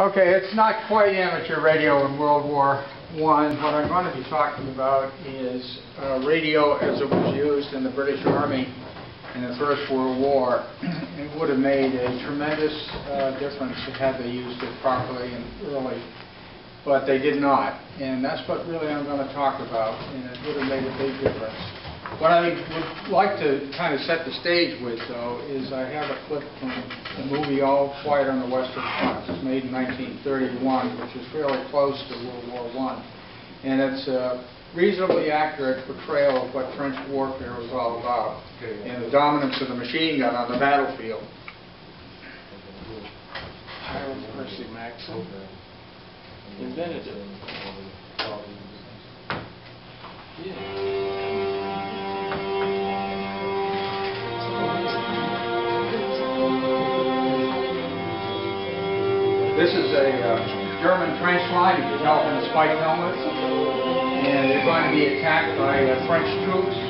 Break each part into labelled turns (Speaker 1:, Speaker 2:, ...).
Speaker 1: Okay, it's not quite amateur radio in World War One. What I'm going to be talking about is uh, radio as it was used in the British Army in the First World War. It would have made a tremendous uh, difference had they used it properly and early, but they did not. And that's what really I'm going to talk about, and it would have made a big difference. What I would like to kind of set the stage with, though, is I have a clip from the movie All Quiet on the Western Front. It's made in 1931, which is fairly close to World War I. And it's a reasonably accurate portrayal of what trench warfare was all about and the dominance of the machine gun on the battlefield.
Speaker 2: Hiram Percy Maxim invented it. Yeah.
Speaker 1: This is a uh, German trench line. You can tell from the spike helmets. And they're going to be attacked by uh, French troops.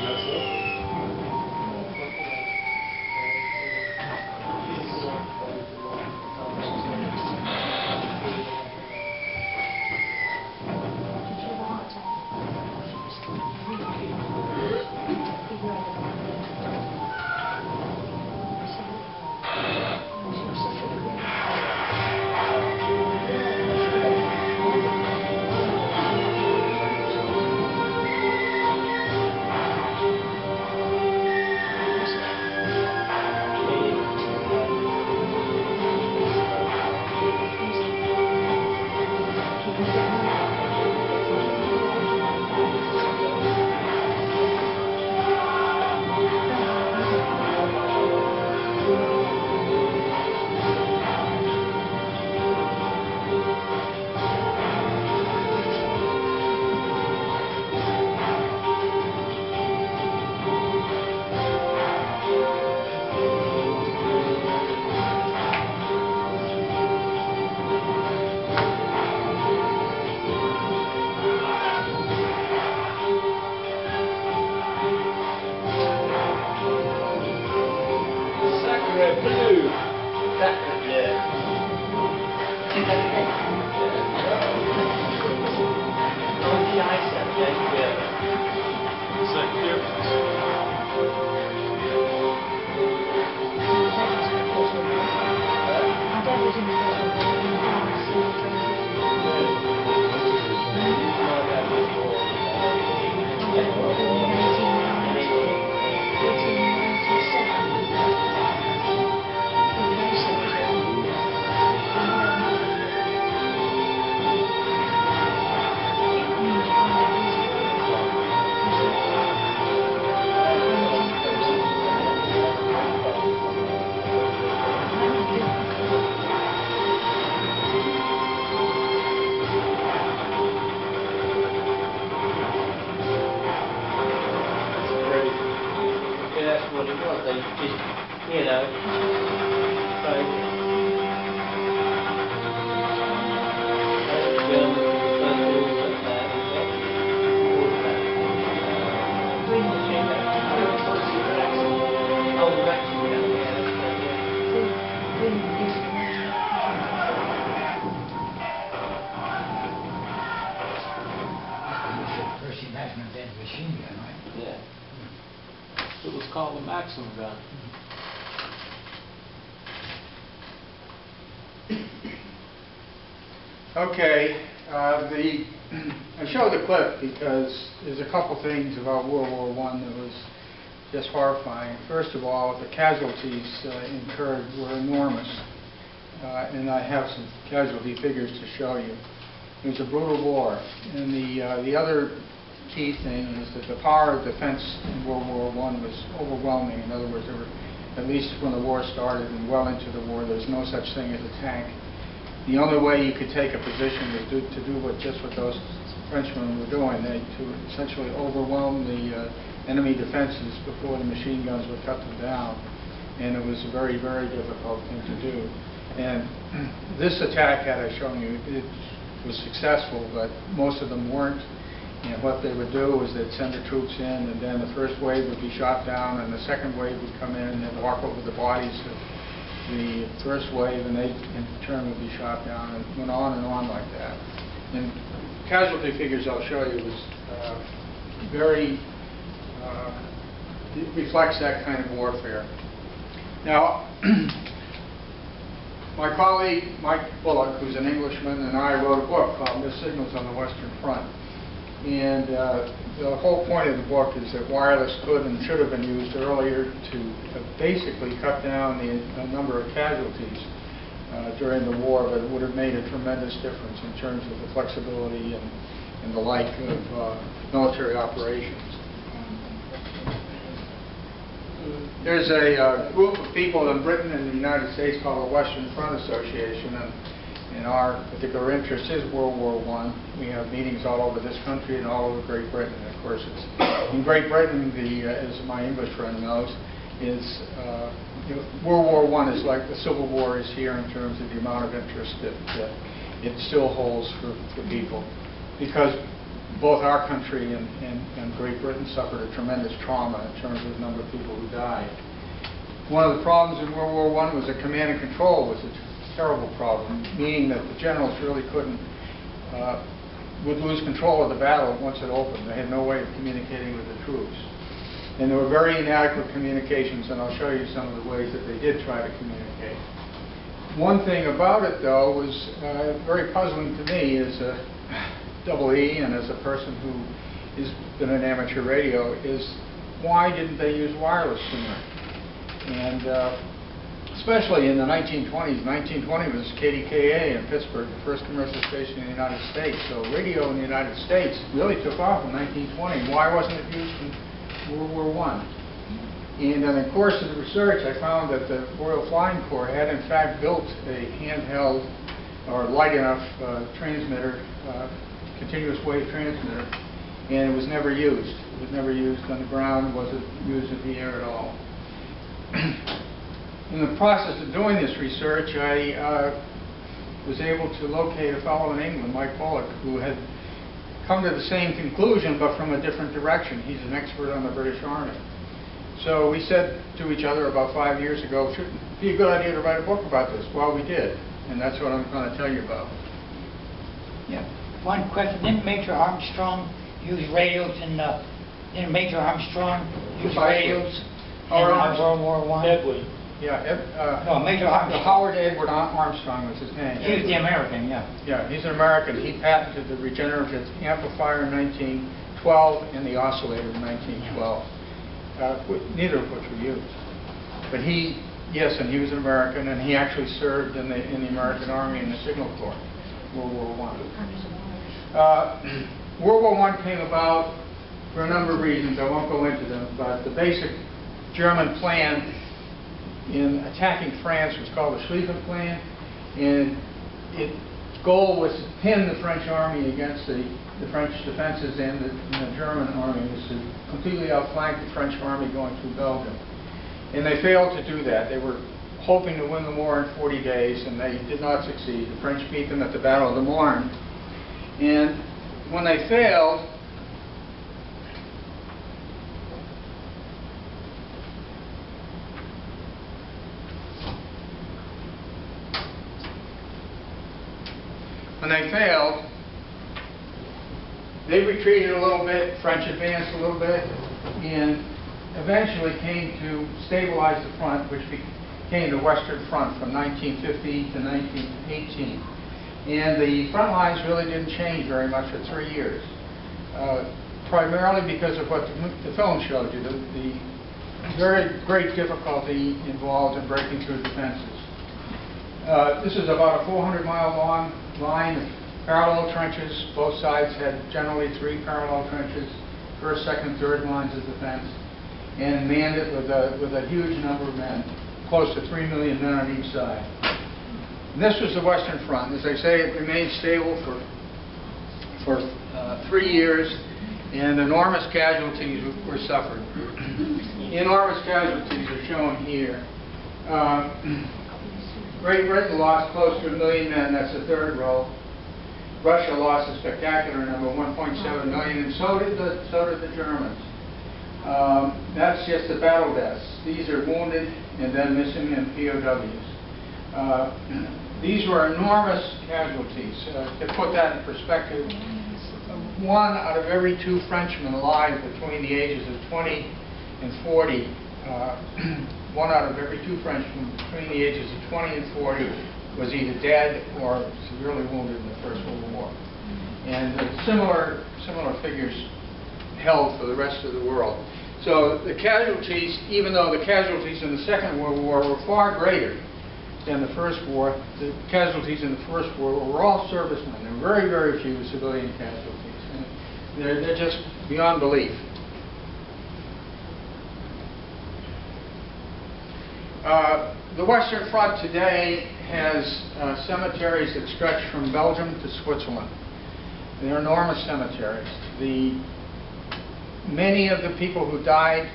Speaker 1: Okay, uh, the, I show the clip because there's a couple things about World War One that was just horrifying. First of all, the casualties uh, incurred were enormous, uh, and I have some casualty figures to show you. It was a brutal war, and the uh, the other key thing is that the power of defense in World War One was overwhelming. In other words, there were, at least when the war started and well into the war, there's no such thing as a tank. The only way you could take a position was do, to do what just what those Frenchmen were doing, they to essentially overwhelm the uh, enemy defenses before the machine guns would cut them down. And it was a very, very difficult thing to do. And this attack, had I shown you, it was successful, but most of them weren't. And what they would do is they'd send the troops in, and then the first wave would be shot down, and the second wave would come in and walk over the bodies of the first wave, and they in turn would be shot down, and went on and on like that. And casualty figures I'll show you was uh, very, uh, reflects that kind of warfare. Now, my colleague, Mike Bullock, who's an Englishman, and I wrote a book called Missed Signals on the Western Front. And uh, the whole point of the book is that wireless could and should have been used earlier to uh, basically cut down the number of casualties uh, during the war, but it would have made a tremendous difference in terms of the flexibility and and the like of uh, military operations. There's a uh, group of people in Britain and the United States called the Western Front Association, and and our particular interest is World War I. We have meetings all over this country and all over Great Britain. Of course, in Great Britain, the uh, as my English friend knows, is uh, you know, World War I is like the Civil War is here in terms of the amount of interest that it still holds for, for people, because both our country and, and, and Great Britain suffered a tremendous trauma in terms of the number of people who died. One of the problems in World War I was that command and control was a terrible problem, meaning that the generals really couldn't, uh, would lose control of the battle once it opened. They had no way of communicating with the troops. And there were very inadequate communications, and I'll show you some of the ways that they did try to communicate. One thing about it, though, was uh, very puzzling to me as a double E and as a person who has been an amateur radio, is why didn't they use wireless sooner? And uh, especially in the 1920s. 1920 was KDKA in Pittsburgh, the first commercial station in the United States. So radio in the United States really took off in 1920. Why wasn't it used in World War I? And in the course of the research, I found that the Royal Flying Corps had in fact built a handheld or light enough uh, transmitter, uh, continuous wave transmitter, and it was never used. It was never used on the ground, wasn't used in the air at all. In the process of doing this research, I uh, was able to locate a fellow in England, Mike Bullock, who had come to the same conclusion, but from a different direction. He's an expert on the British Army. So we said to each other about five years ago, should it be a good idea to write a book about this? Well, we did, and that's what I'm going to tell you about.
Speaker 3: Yeah. One question, didn't Major Armstrong use radios in, uh, didn't Major Armstrong use radios in World War?
Speaker 2: Edwin,
Speaker 1: Yeah, Ed- uh,
Speaker 3: No, Major.
Speaker 1: Howard Edward Ar- Armstrong was his name.
Speaker 3: He was the American, yeah.
Speaker 1: Yeah, he's an American. He patented the regenerative amplifier in 1912 and the oscillator in 1912, uh, wh- neither of which were used. But he, yes, and he was an American, and he actually served in the, in the American Army in the Signal Corps, World War I. Uh, World War I came about for a number of reasons. I won't go into them, but the basic German plan in attacking France was called the Schlieffen Plan, and its goal was to pin the French army against the, the French defenses, and the, and the German army was to completely outflank the French army going through Belgium. And they failed to do that. They were hoping to win the war in 40 days, and they did not succeed. The French beat them at the Battle of the Marne. And when they failed, they failed, they retreated a little bit, French advanced a little bit, and eventually came to stabilize the front, which became the Western Front from 1915 to 1918. And the front lines really didn't change very much for three years, uh, primarily because of what the, the film showed you, the, the very great difficulty involved in breaking through defenses. Uh, This is about a 400-mile long line of parallel trenches. Both sides had generally three parallel trenches, first, second, third lines of defense, and manned it with a, with a huge number of men, close to 3 million men on each side. And This was the Western Front. As I say, it remained stable for, for uh, three years, and enormous casualties were suffered. Enormous casualties are shown here. Uh, Great Britain lost close to a million men, that's the third row. Russia lost a spectacular number, 1.7 million, and so did the, so did the Germans. Um, That's just the battle deaths. These are wounded and then missing and POWs. Uh, These were enormous casualties. Uh, To put that in perspective, one out of every two Frenchmen alive between the ages of 20 and 40, uh, one out of every two Frenchmen between the ages of 20 and 40 was either dead or severely wounded in the First World War. And similar, similar figures held for the rest of the world. So the casualties, even though the casualties in the Second World War were far greater than the First War, the casualties in the First War were all servicemen. There were very, very few civilian casualties. And They're, they're just beyond belief. Uh, The Western Front today has uh, cemeteries that stretch from Belgium to Switzerland. They're enormous cemeteries. The, many of the people who died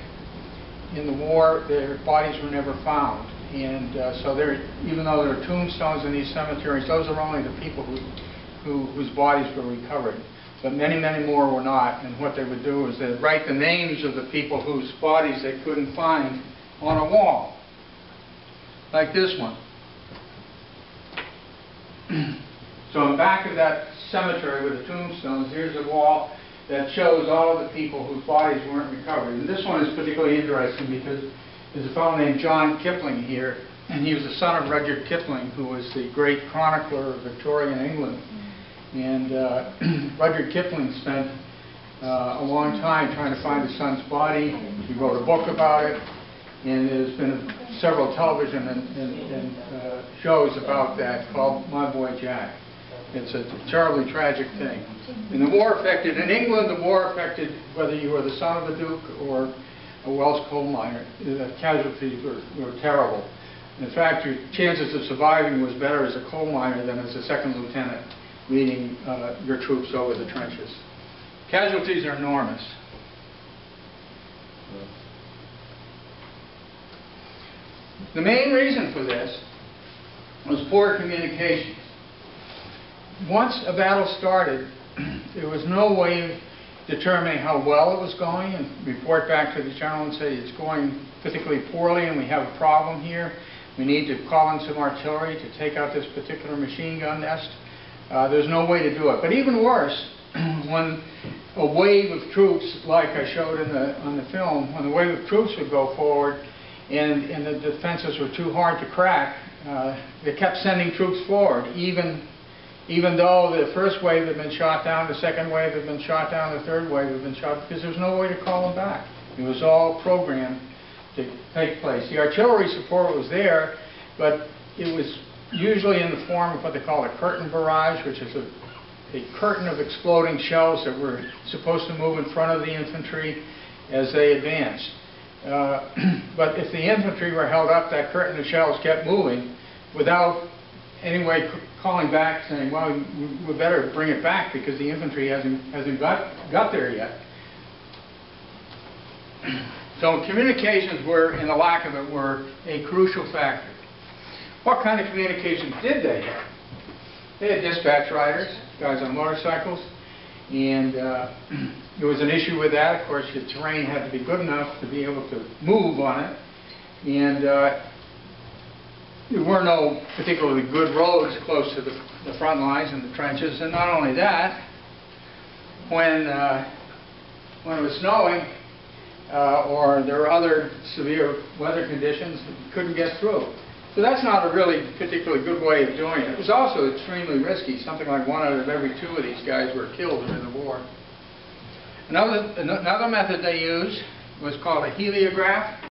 Speaker 1: in the war, their bodies were never found. And uh, so there, even though there are tombstones in these cemeteries, those are only the people who, who, whose bodies were recovered. But many, many more were not. And what they would do is they'd write the names of the people whose bodies they couldn't find on a wall, like this one. So in back of that cemetery with the tombstones, here's a wall that shows all of the people whose bodies weren't recovered. And this one is particularly interesting because there's a fellow named John Kipling here, and he was the son of Rudyard Kipling, who was the great chronicler of Victorian England. And uh, Rudyard Kipling spent uh, a long time trying to find his son's body. He wrote a book about it, and there's been several television and, and, and uh, shows about that called My Boy Jack. It's a terribly tragic thing. And the war affected, in England, the war affected whether you were the son of a duke or a Welsh coal miner. The casualties were, were terrible. In fact, your chances of surviving was better as a coal miner than as a second lieutenant leading uh, your troops over the trenches. Casualties are enormous. The main reason for this was poor communication. Once a battle started, there was no way of determining how well it was going and report back to the general and say it's going particularly poorly and we have a problem here. We need to call in some artillery to take out this particular machine gun nest. Uh, there's no way to do it. But even worse, when a wave of troops, like I showed in the, on the film, when the wave of troops would go forward and, and the defenses were too hard to crack, uh, they kept sending troops forward, even, even though the first wave had been shot down, the second wave had been shot down, the third wave had been shot, down, because there was no way to call them back. It was all programmed to take place. The artillery support was there, but it was usually in the form of what they call a curtain barrage, which is a, a curtain of exploding shells that were supposed to move in front of the infantry as they advanced. Uh, but if the infantry were held up, that curtain of shells kept moving without any way calling back saying, well, we- we better bring it back because the infantry hasn't, hasn't got, got there yet. So communications were, and the lack of it, were a crucial factor. What kind of communications did they have? They had dispatch riders, guys on motorcycles, and uh, there was an issue with that. Of course, the terrain had to be good enough to be able to move on it, and uh, there were no particularly good roads close to the, the front lines and the trenches. And not only that, when uh, when it was snowing uh, or there were other severe weather conditions, you couldn't get through. So that's not a really particularly good way of doing it. It was also extremely risky. Something like one out of every two of these guys were killed during the war. Another, another method they used was called a heliograph.